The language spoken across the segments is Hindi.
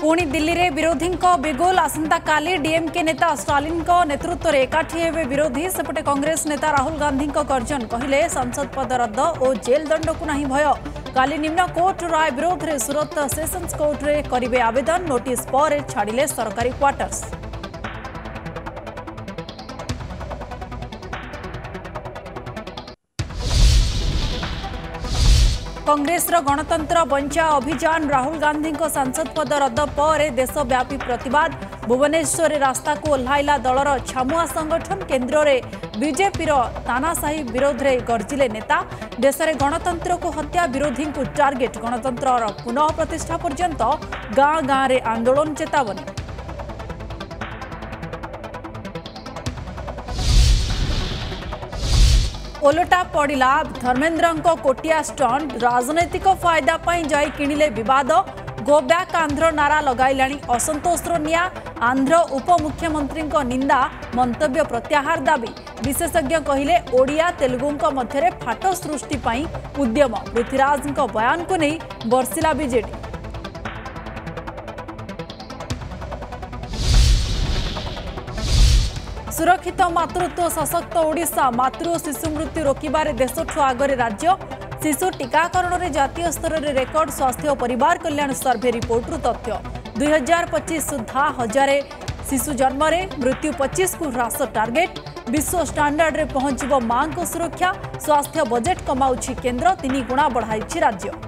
पुणि दिल्ली में विरोधी बिगोल आसंता डीएमके नेता स्टालीन नेतृत्व में एकाठी हे विरोधी सेपटे कांग्रेस नेता राहुल गांधी गर्जन कहले संसद पद रद्द और जेल दंड को नहीं भय काली निम्न कोर्ट राय विरोध में सुरत सेसन्स कोर्ट में करेंगे आवेदन नोटिस पर छाड़े सरकारी क्वार्टर्स କଂଗ୍ରେସର ଗଣତନ୍ତ୍ର ବଞ୍ଚା ଅଭିଯାନ ରାହୁଲ ଗାନ୍ଧୀଙ୍କ ସାଂସଦ ପଦ ରଦ୍ଦ ପରେ ଦେଶବ୍ୟାପୀ ପ୍ରତିବାଦ ଭୁବନେଶ୍ୱରରେ ରାସ୍ତାକୁ ଓହ୍ଲାଇଲା ଦଳର ଛାମୁଆ ସଂଗଠନ କେନ୍ଦ୍ରରେ ବିଜେପିର ତାନାସାହି ବିରୋଧରେ ଗର୍ଜିଲେ ନେତା ଦେଶରେ ଗଣତନ୍ତ୍ରକୁ ହତ୍ୟା ବିରୋଧୀଙ୍କୁ ଟାର୍ଗେଟ୍ ଗଣତନ୍ତ୍ରର ପୁନଃ ପ୍ରତିଷ୍ଠା ପର୍ଯ୍ୟନ୍ତ ଗାଁ ଗାଁରେ ଆନ୍ଦୋଳନ ଚେତାବନୀ ओलटा पड़ा धर्मेन्द्र कोटिया स्टंड राजनैतिक फायदापी जा किणिले बद बैक् आंध्र नारा लगे असंतोष निया आंध्र उपमुख्यमंत्री निंदा मंतव्य प्रत्याहार दाबी विशेषज्ञ कहिले ओडिया तेलुगु मध्य फाट सृष्टि उद्यम पृथ्वीराज बयान को नहीं बर्षिला विजेडी सुरक्षित मातृत्व सशक्त ओडा मातृ शिशु मृत्यु रोकवे देश छु आगे राज्य शिशु टीकाकरण में जितिय स्तर में रेकर्ड स्वास्थ्य और पर कल्याण सर्भे रिपोर्टर तथ्य दुई हजार पचिश सुधा हजार शिशु जन्म मृत्यु पचीस को ह्रास टार्गेट विश्व स्टांडार्ड में पहुंच मां सुरक्षा स्वास्थ्य बजेट कमाऊ केन्द्र तीन गुणा बढ़ाई राज्य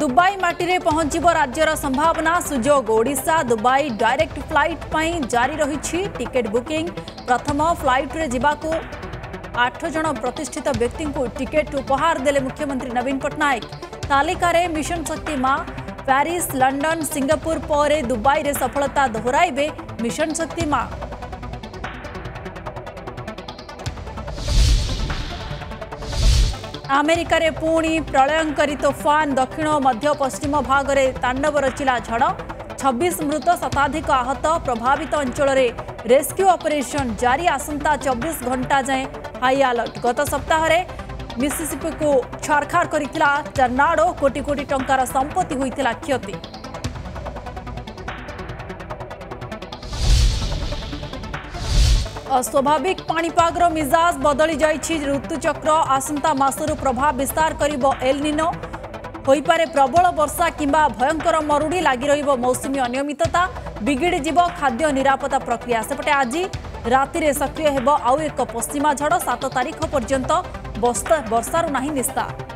दुबई मटी पहुंच राज्यर संभावना सुजोग ओा दुबई डायरेक्ट फ्लाइट पर जारी रही टिकेट बुकिंग प्रथम फ्लाइट रे जीवाको आठ जन प्रतिष्ठित व्यक्ति को टिकेट उपहार देले मुख्यमंत्री नवीन पट्टनायक तालिकार मिशन शक्ति मां प्यारिश लंडन सिंगापुर पर दुबई में सफलता दोहर मिशन शक्ति मां ଆମେରିକାରେ ପୁଣି ପ୍ରଳୟଙ୍କରୀ ତୋଫାନ ଦକ୍ଷିଣ ମଧ୍ୟ ପଶ୍ଚିମ ଭାଗରେ ତାଣ୍ଡବ ରଚିଲା ଝଡ଼ ଛବିଶ ମୃତ ଶତାଧିକ ଆହତ ପ୍ରଭାବିତ ଅଞ୍ଚଳରେ ରେସ୍କ୍ୟୁ ଅପରେସନ ଜାରି ଆସନ୍ତା ଚବିଶ ଘଣ୍ଟା ଯାଏଁ ହାଇ ଆଲର୍ଟ ଗତ ସପ୍ତାହରେ ମିସିସିପିକୁ ଛାରଖାର କରିଥିଲା ଚର୍ନାଡୋ କୋଟି କୋଟି ଟଙ୍କାର ସମ୍ପତ୍ତି ହୋଇଥିଲା କ୍ଷତି અસ્વાભાવિક પાણીપાગર મિજાજ બદલી જાય ઋતુચક્ર આસંતા માસરૂ પ્રભાવ વિસ્તાર કરવ એલનિનો હોઈપારે પ્રબળ વર્ષા કિંવા ભયંકર મરુડી લાગી રહ મૌસુમી અનિયમિતતા બિગિડી જીવ ખાદ્ય નિરાપત્તા પ્રક્રિયા સેપટે આજી રાતિરે સક્રિય હેબ આઉ એક પશ્ચિમા ઝડ સાત તારીખ પર્યંત ବର୍ଷାରୁ ନାହିଁ ନିସ୍ତାର